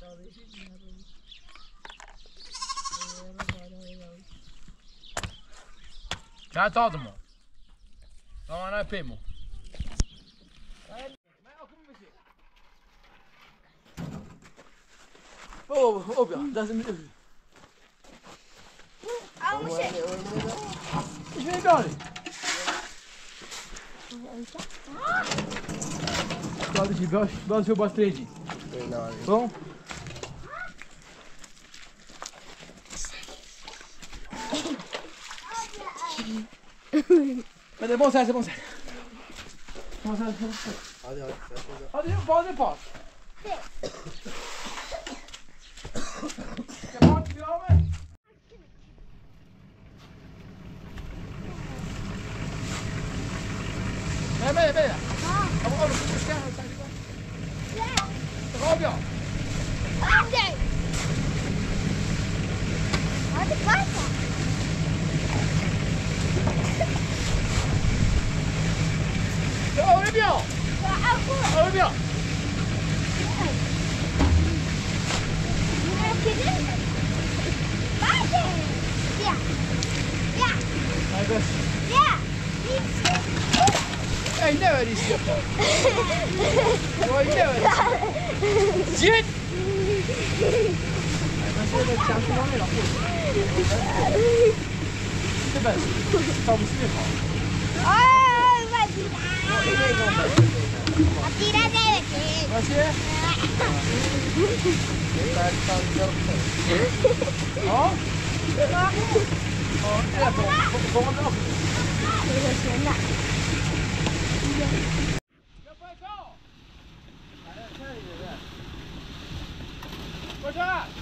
talvez ele não Tá todo mundo. Não, não é pimo. Oh, oh, oh, doesn't move. Oh, shit. It's really gone. Qual é o seu bastante? Bom? Men det er på seg, det er på 我爱护二位病 yeah 来一个 yeah 哎那个你媳我那个你媳妇儿你媳妇儿你媳妇儿你媳妇儿你好的好的好的好的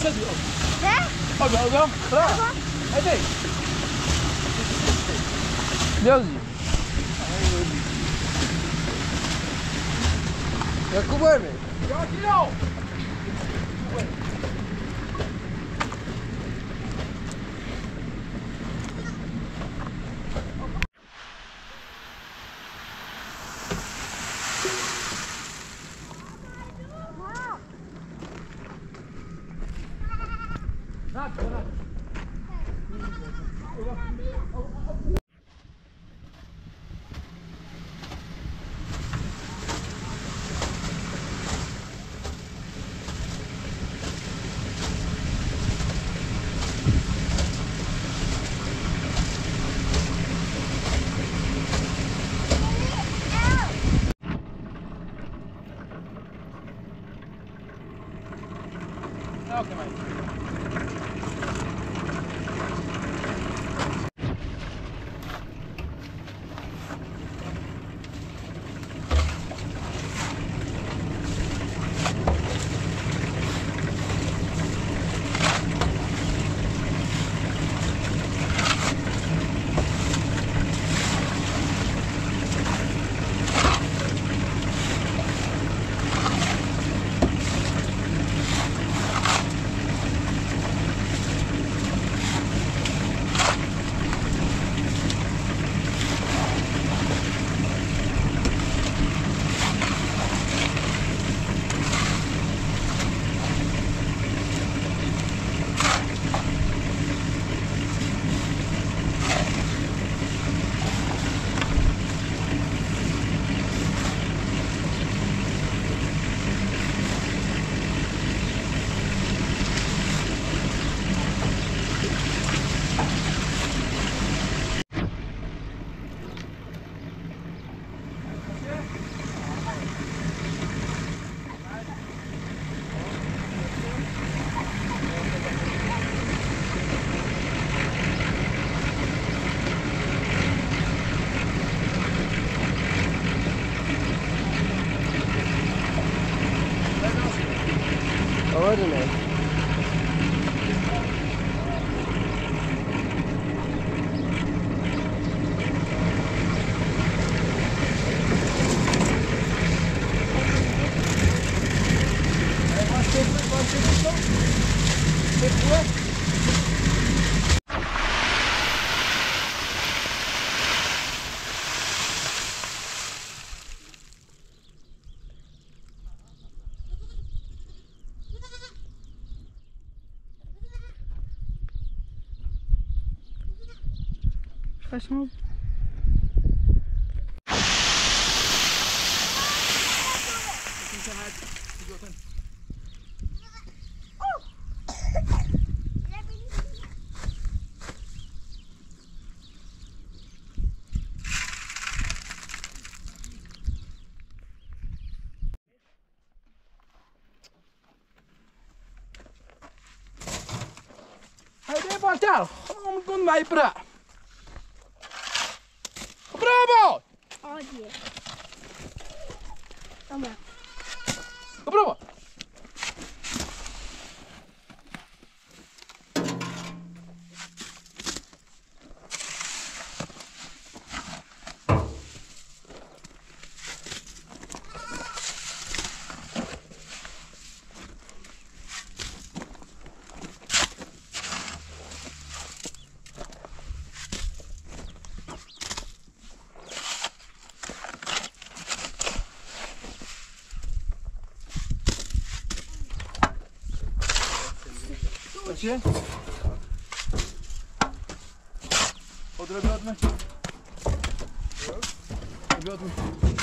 这子奥奥表奥表来哎对不要紧外面加鸡 C'est quoi Franchement, kom kon Słuchajcie. Odrobę odmać. Odrobę odmać.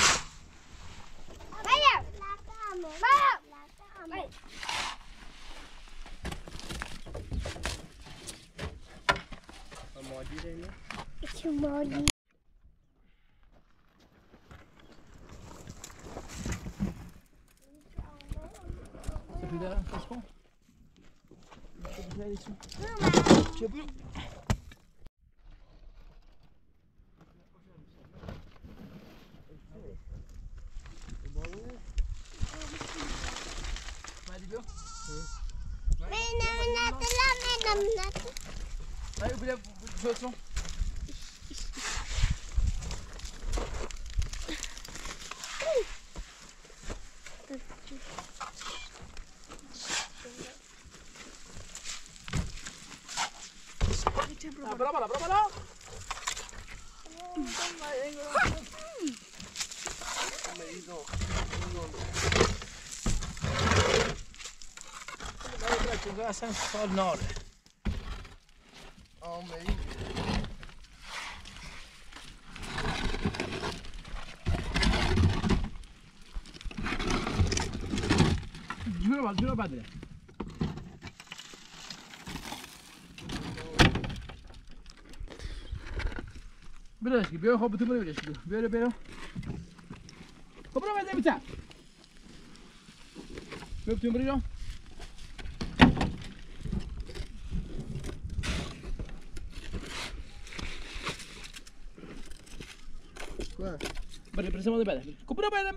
Młodzi, Młodzi. için. Çabuk. bravola, bravola! Bra, sen svalnar det. Ja, men... Dur bak, dur bak. Böyle eski, böyle hoputu böyle eski. Böyle böyle. Hopura böyle bir tane. Böyle tüm böyle. Böyle presemos de pedra. Compra pedra,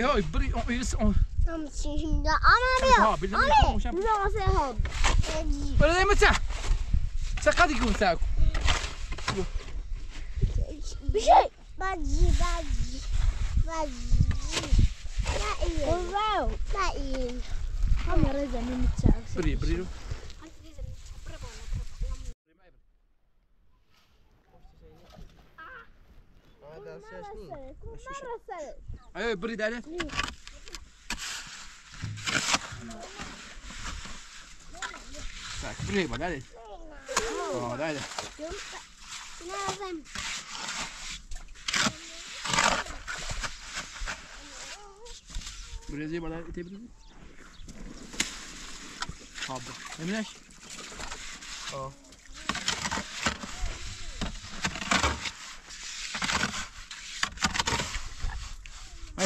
Hoy bir o is on. Tamam şimdi ama bir. Ha, bir de Abi, konuşalım. bir zaman sen hop. Böyle değil mi sen? Sen hadi gel sen. Bir şey. Bacı bacı. Bacı. Ya iyi. Wow. Ya iyi. Kamera zemin çağır. Bir bir. Ah, daar is zes Ehi, bridare. Так, прямо, dale. О, dale. Lazım. Breziye bana itebilir mi? Pardon. Emine. Aa.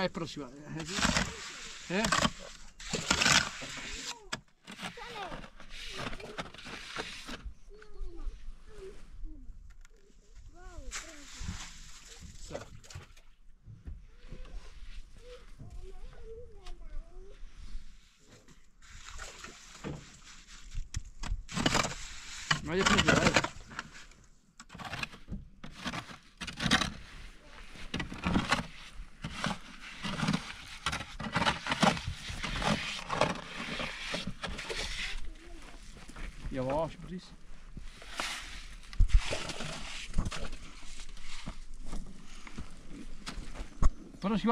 A mij prosi Wat is je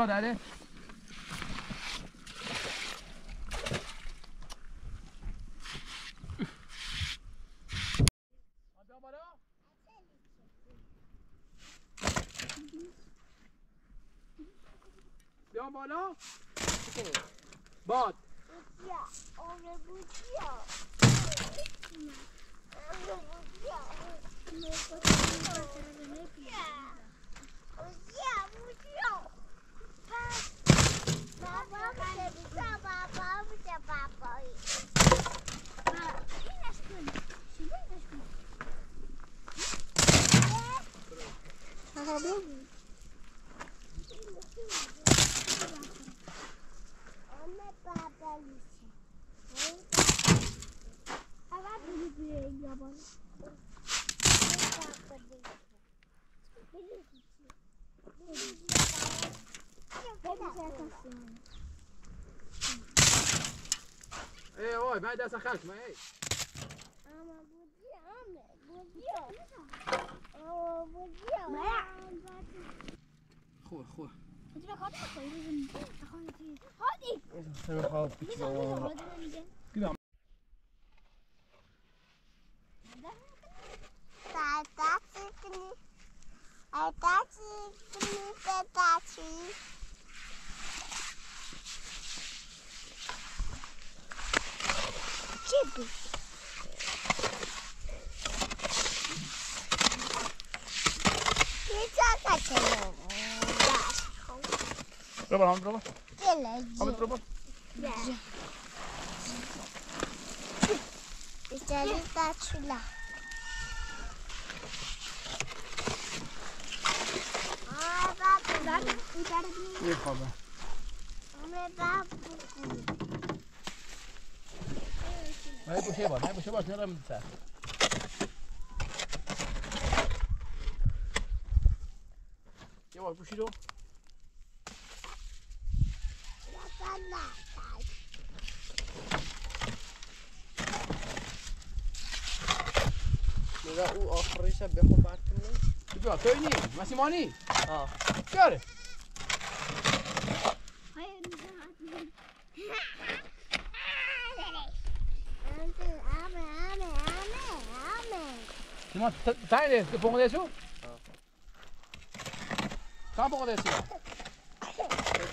mij daar zijn maar hey. bura bak Ahmet bura bak. Geleceğim. Ahmet bura bak. Gel. Güzellik açıla. Aa bak. Ne yapalım? Ahmet bak. Ne bu şey var? Ne bu şey var? Ne ramı sen? Yavaş bu şey yok. toi ini masih mau nih. Oh. Kör. Simon, tiens les, pour qu'on dessous. Tiens pour qu'on dessous.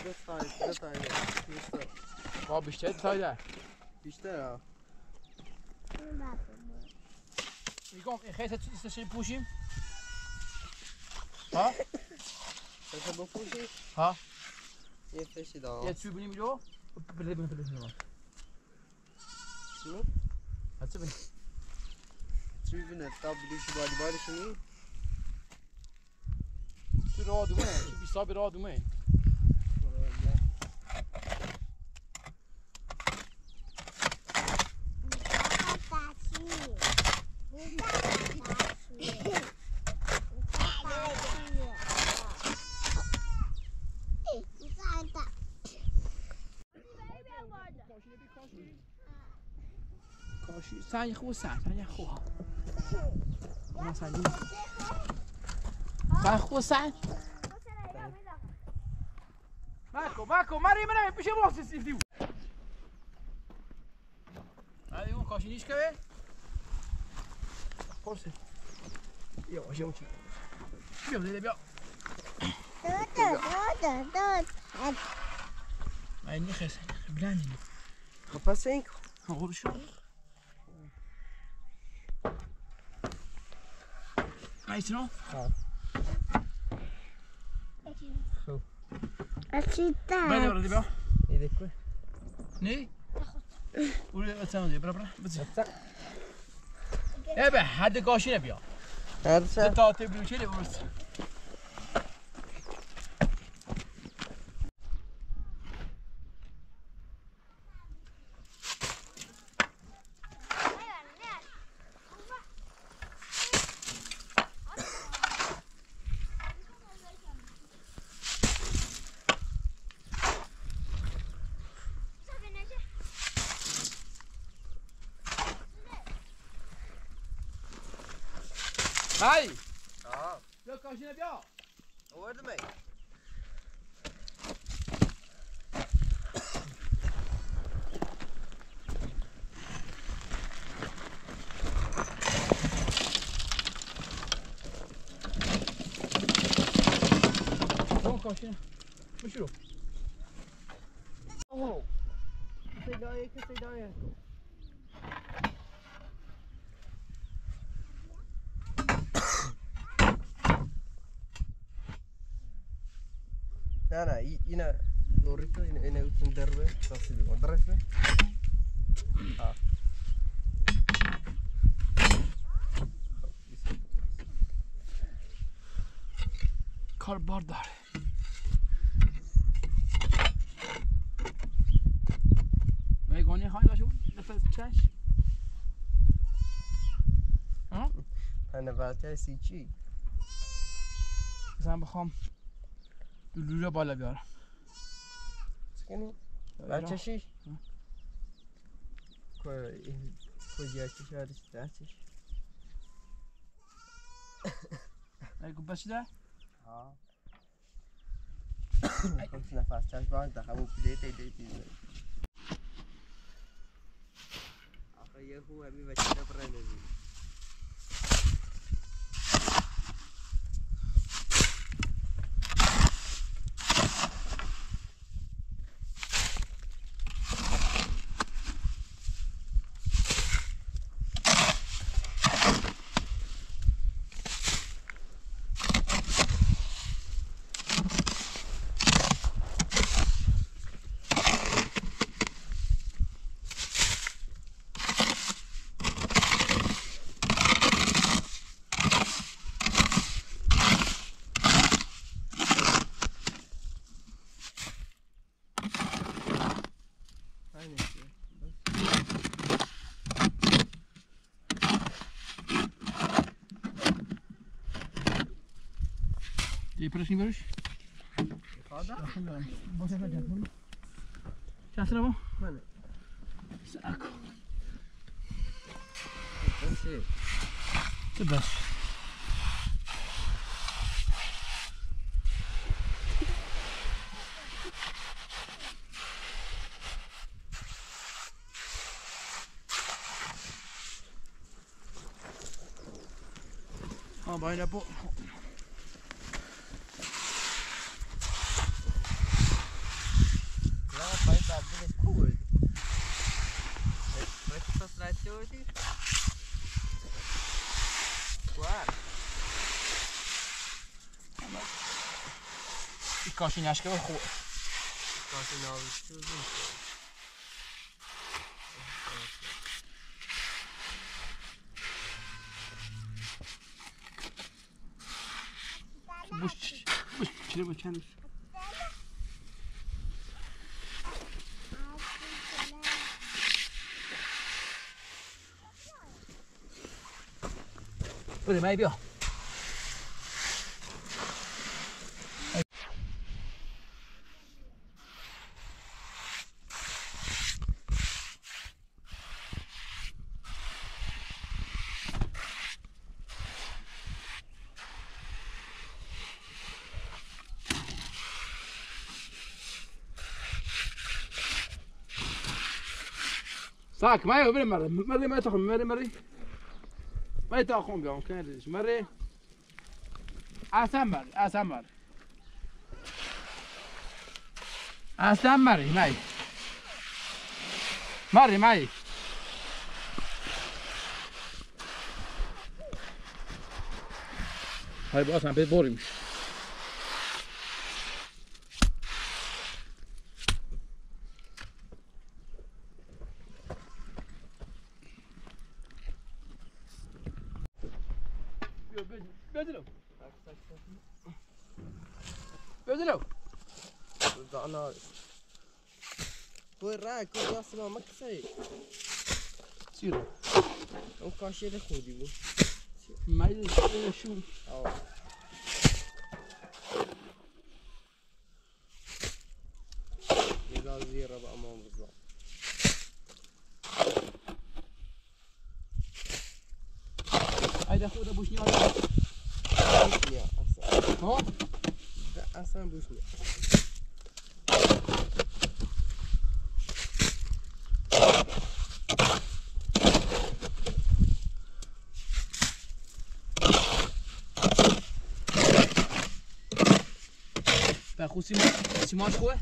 دو تا دو تا با بیشتر تا در بیشتر ها میگم این خیلی تو پوشیم Ha? Perché non fuggi? Ha? Niente feci da. Ya çöpünü bile o. Bile bile bile bile var. Su? Açı beni. Tribüne tabli şu bari bari şimdi. Şu rahat mı? Şu bir sabir rahat mı? een Tribüne tab bir şu bari bari şunu. tu rad du med. Tu bisa bir rad du med. Kashi, zijn je goed zijn, zijn je goed. ما سعدين سعد خو سعد ماكو ماكو مري مني بشي بوصي سيديو هذه هو كاشينيش كوي فرصة يو شو شو بيو ده بيو ما اني Rijst Ja. Zo. Aspetta. Vai, guarda, ti va? Vedi qui. Nee? Ora facciamo di proprio. E beh, adesso cosci ne abbiamo. Adesso. Tutto a te bruciare forse. نه نه اینه نوريته اینا اینه اوتن دربه تصیبی اون درسته آه کار بار داره میگانی های باشه بود نفس چش ها؟ نفس چش چی؟ بزن بخوام Lula bala biara. Skinu. Açaşı. Ko koca açışı arası açış. Ay kubbası da? Ha. Kommt nefes çalışmak daha bu bile değil değil. Akıya hu abi başına pranezi. prosím, Veruš? Čas nebo? Sáko. To bez. Ah, bah il a pas... coxinha, acho que é o arroz. Coxinha, Bush, bush, tira o chance. Olha, mais. Tack, Mario, vedi مري Mario, Mario, Mario, Mario, Mario. ما يتاخون بهم كان ليش مري اسمر اسمر اسمر ماي مري ماي هاي بقى سامبي بوريمش não mas que sair değil. é O kaşede koydu bu. Meydan şu. Evet. troussé, tu manges quoi?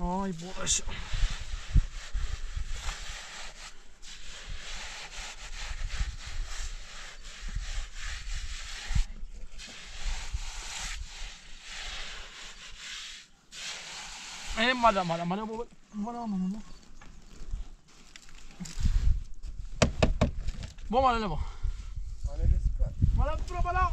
Oh, il broche. Eh, madame, madame, madame, voilà, madame. Vamos lá, né, Vamos lá, vamos lá. Vamos lá, vamos lá.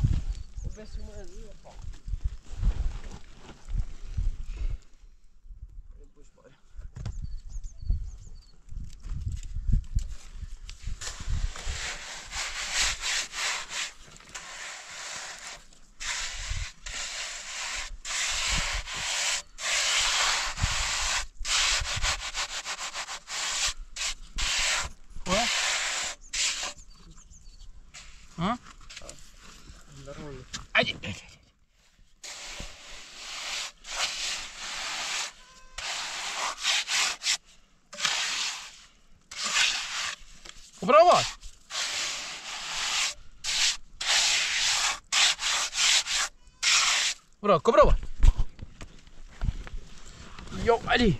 ¡Cubraba! ¡Yo! ¡Ali!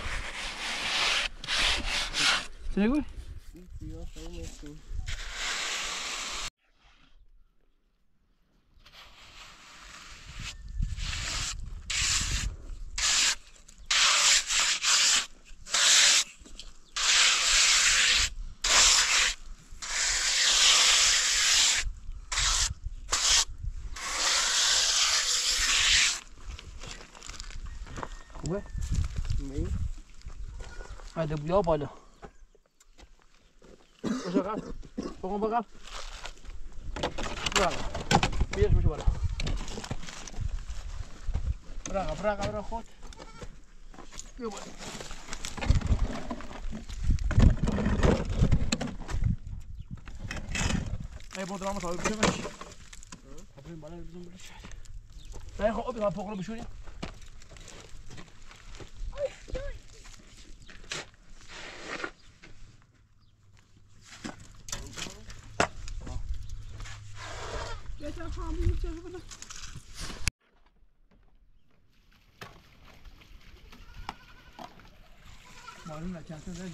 Você pegou? Sim, mesmo. Ué? Meio. Aí deu pior, olha. فوق بقى براغا بيش مش ولا براغا براغا براغا خود يلا اي بود رامو صاحب بيش مش ابين بالا بيزم بيش لا يا خو ابي فوق Malum da kentine de.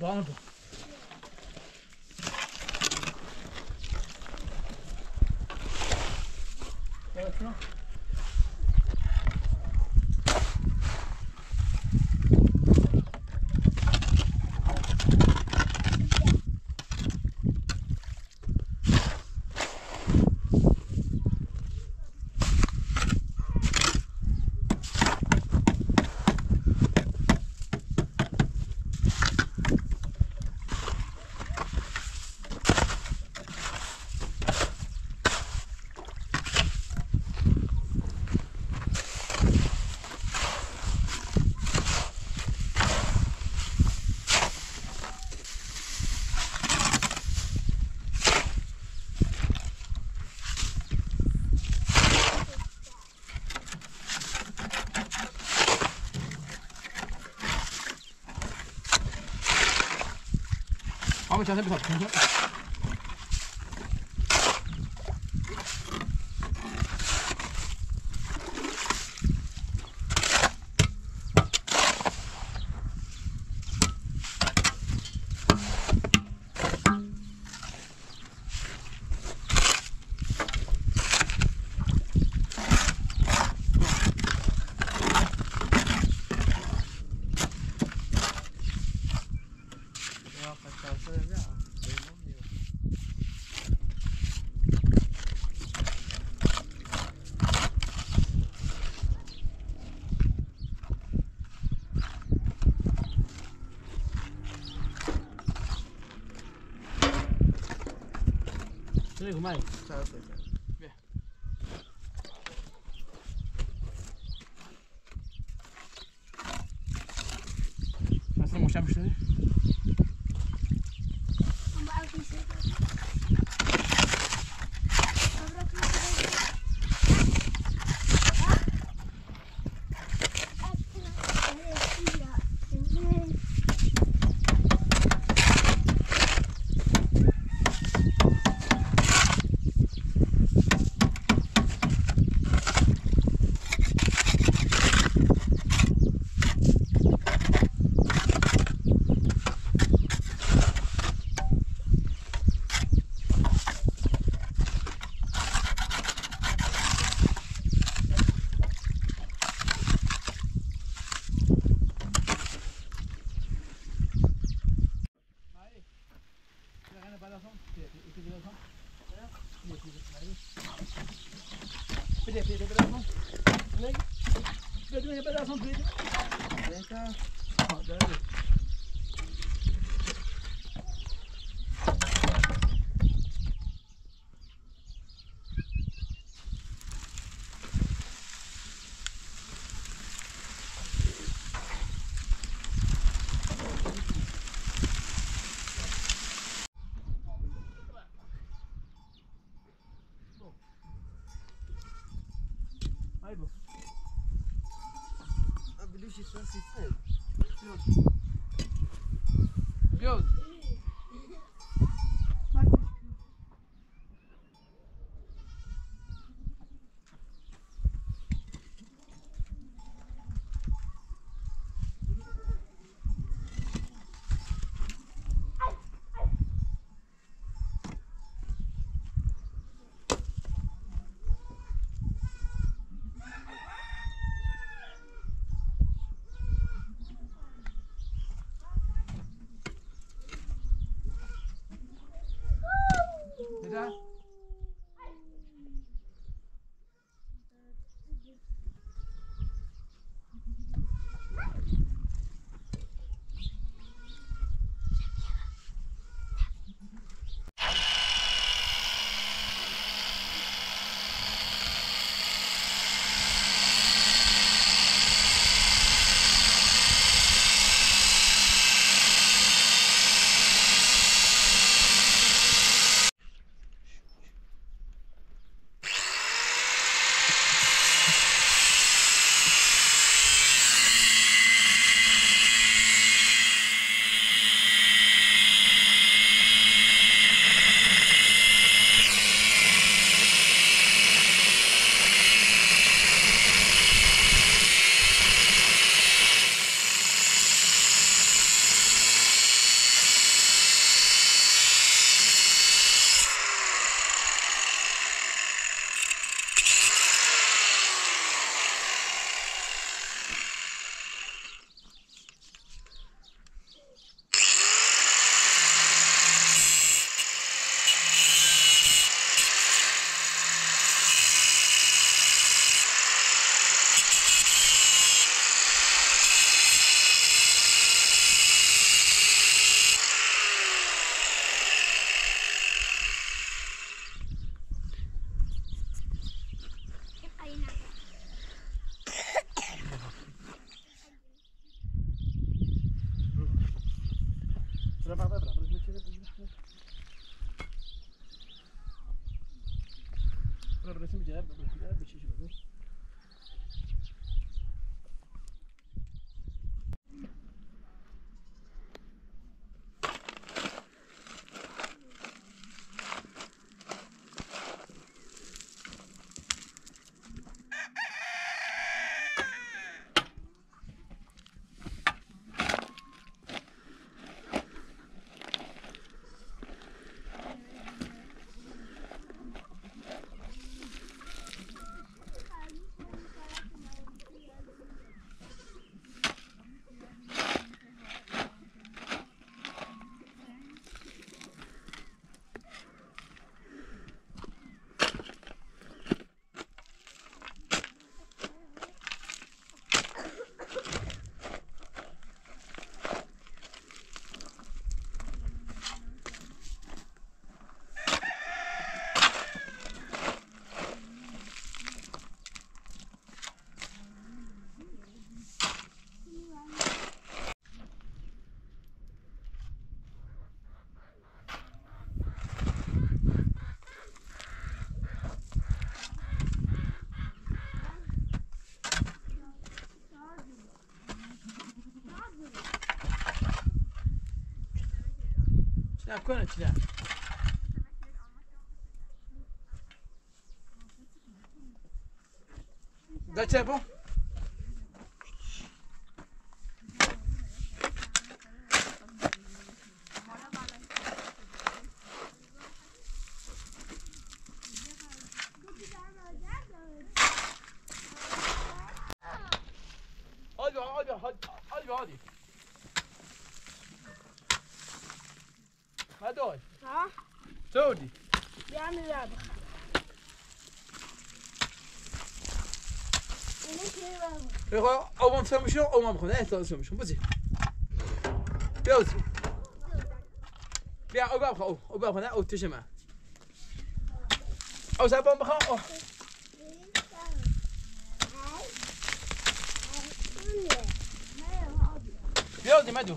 Bana bu. 我们家乡这块儿，新。A tá go on to that. bom? سودي بيعمل لعبة يقول أو ما نفهم شنو أو ما نفهم إيه تفهم شنو بزي بيوزي بيع أو بابخ أو أو بابخ أو تجمع أو سابون بخا أو بيوزي مدو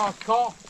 Sciocco!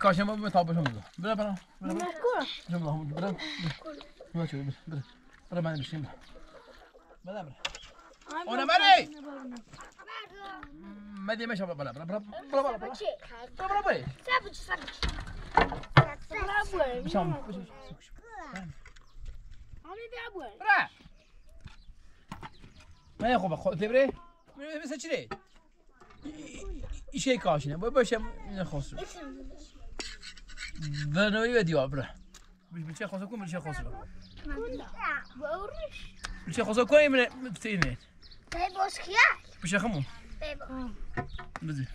Kaçın baba ben tabi şunu. Bırak bana. Bırak bana. Şunu bana. bırak. Bire şöyle bire. Bire. Bire ben bir şeyim. Bire bire. Ona bire. Medi meşe Bırak bire. Bırak bire Bırak bire. Bire bire Bırak Sabucu sabucu. Sabucu. Bir şey mi? Abi bir abur. Bire. من خوبه خود تبره مثل چی ره ایشه کاشنه باشه خسرو ونو یو دی ابره بیش بیچه خواست کن بیچه خواست کن بیچه خواست کن ایمه بیچه اینه بی باش خیال بیچه خمون بی باش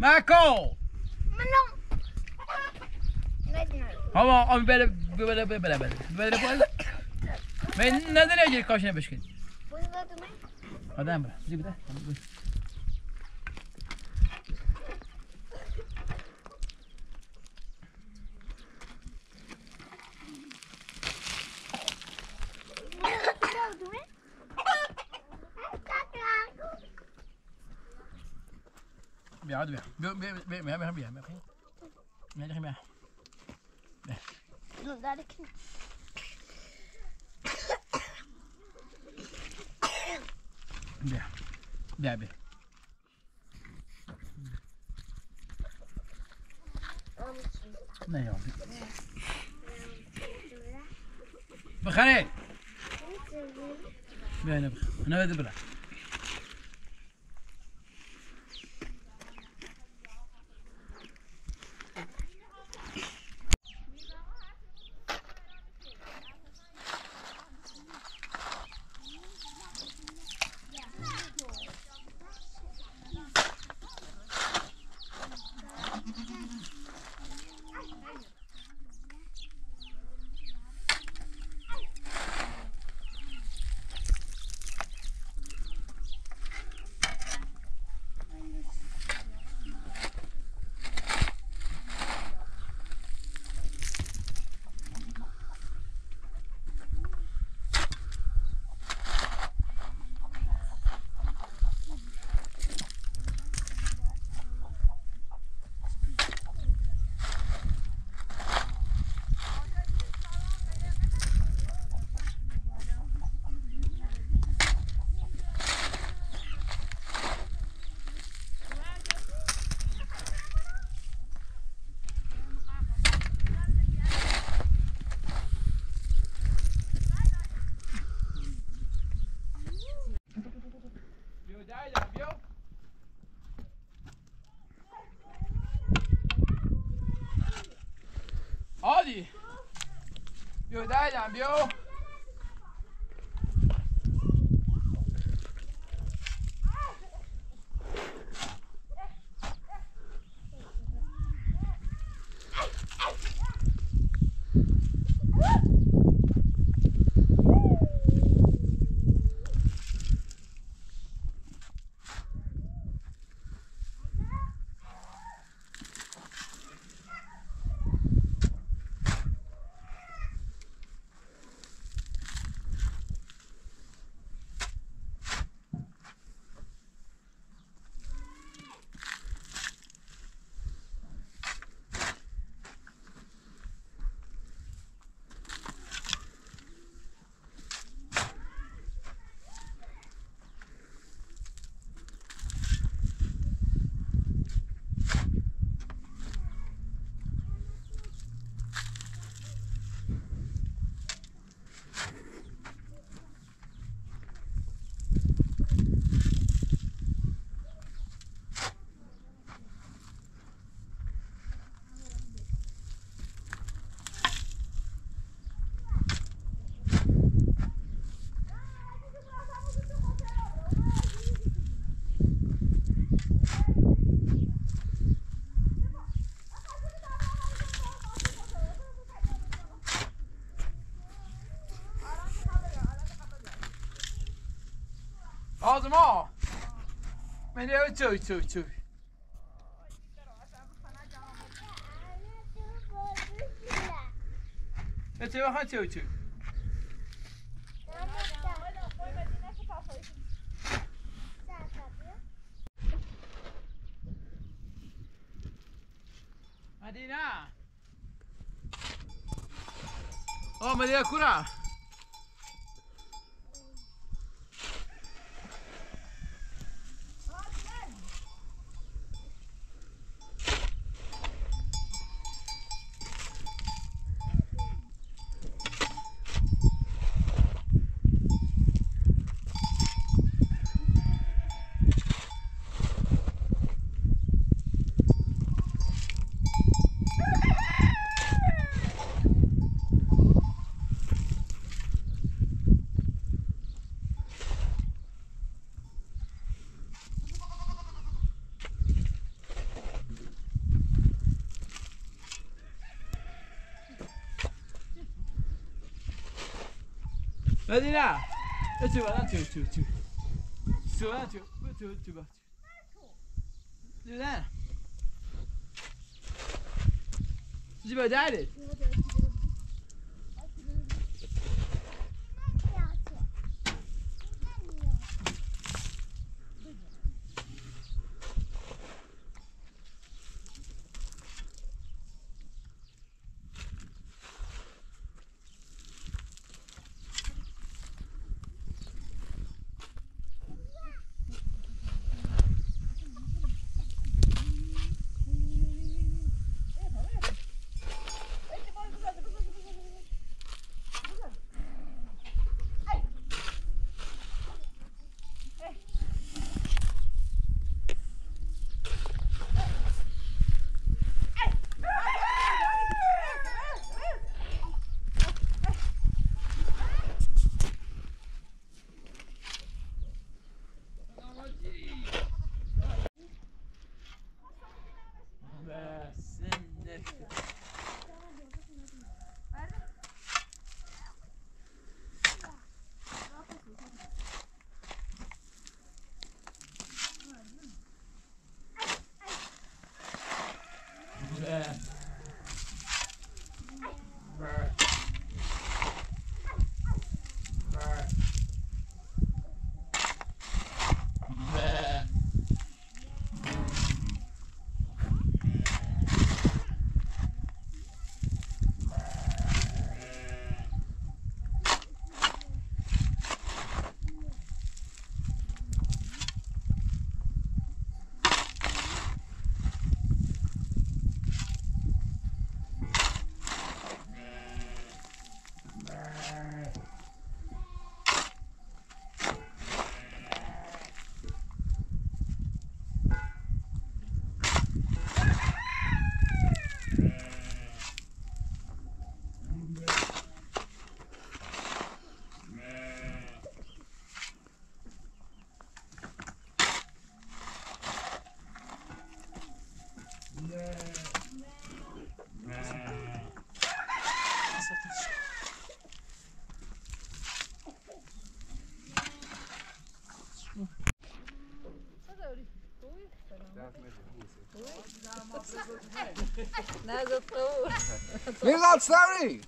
مکو منو هوا آمی بله بله بله بله بله بله بله بله من نداره یه کاش نبشکن بله بله بله بله 别别别别别别别别别别别别别别！弄大的看。别别别！那要不？بخير بخير أنا بخير أنا بخير cambio. Ağzıma. Beni öyle çöy çöy çöy. Ne çöy bakan çöy. Du vad han ser Vas-y là Et tu vas là, tu, tu, tu. Tu vas là, tu, tu, tu vas. Tu vas là. Tu vas d'aller. Bah, Nós eu not sorry.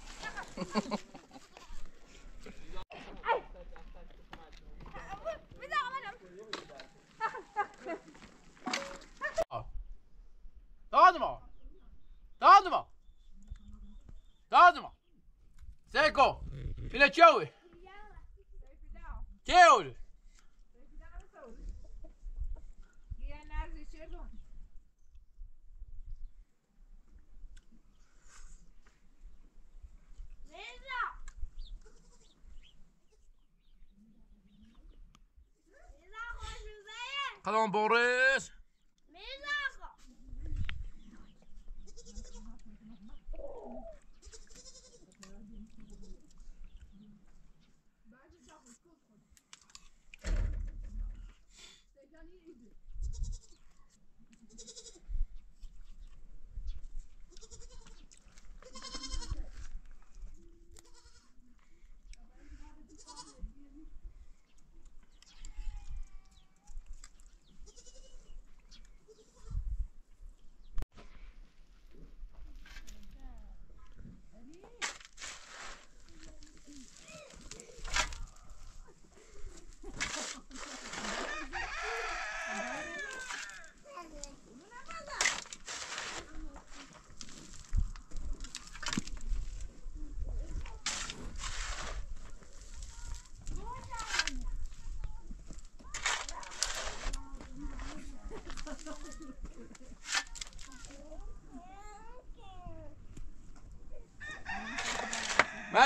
Bored.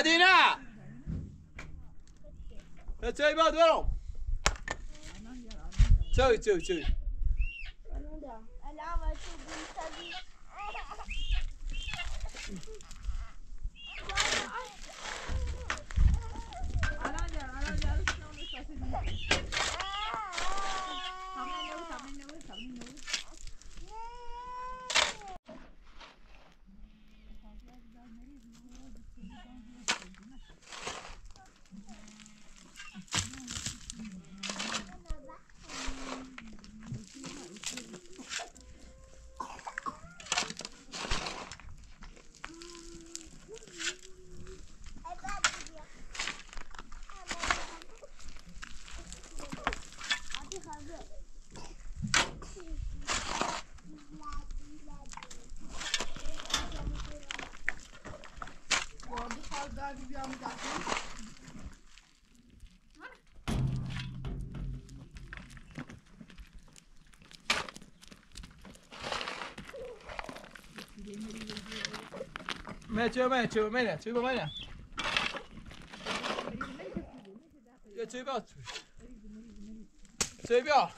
你呢再加一半多少走走走 야, 주여봐, 주여봐, 야, 주여봐, 야. 야, 주여봐. 주여봐.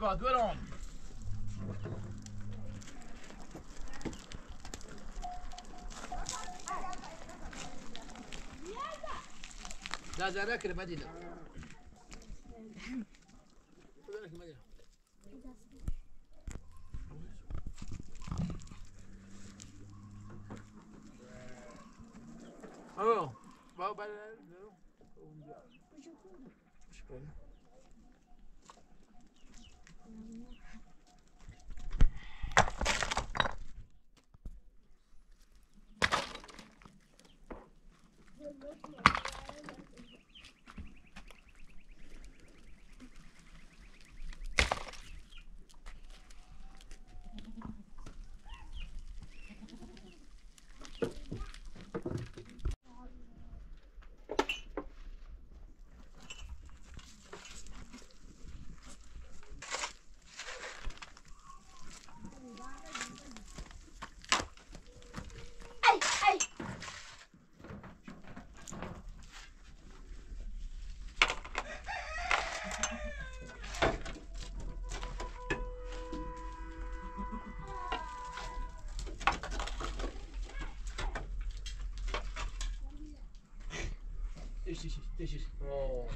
بعض وراهم لا ده راكب مدينة راكب مدينة اوه بابا Thank you. тиш, тиш, тиш, тиш. О.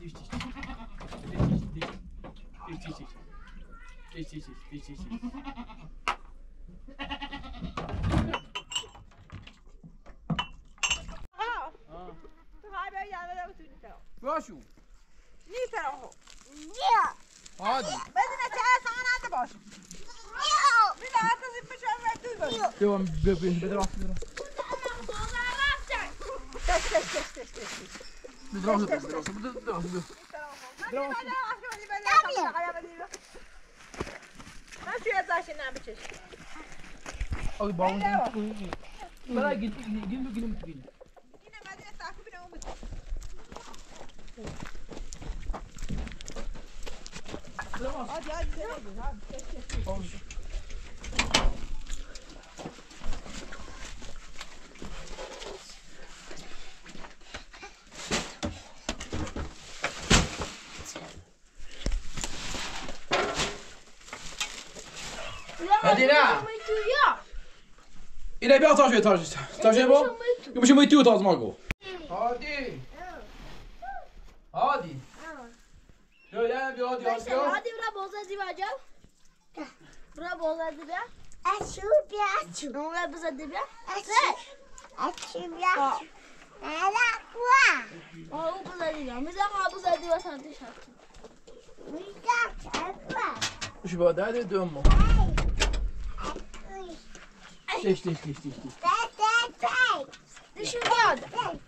Тихо, тихо, тихо, тихо, тихо, тихо, тихо, тихо. باشو ني تراهو عادي بدنا تعال انا عاد باشو من عاد مش عم بعدوه يوم ببين بدرا بدرا بدرا بدرا بدرا بدرا Abi bağlı. Bırak gidin gidin gidin gidin. Hadi hadi sen hadi. Hadi. Adina! Muito ja. Ile bia taş ver taş. Taş ver bu. Jag måste mycket ut av smago. Hadi. Hadi. Şöyle bir hadi hadi. hadi. Hadi bura boza dibacam. Bura boza dibya. Acho, piacho. Não é boza dibya. Acho, acho, piacho. Era qua. Aa o boza dibya. Miza ha boza dibya santi şarkı. Mica, è qua. Şu böyle hadi dön mu? Geç geç geç geç. geç. Te, te, te. Düşün geldi. Te,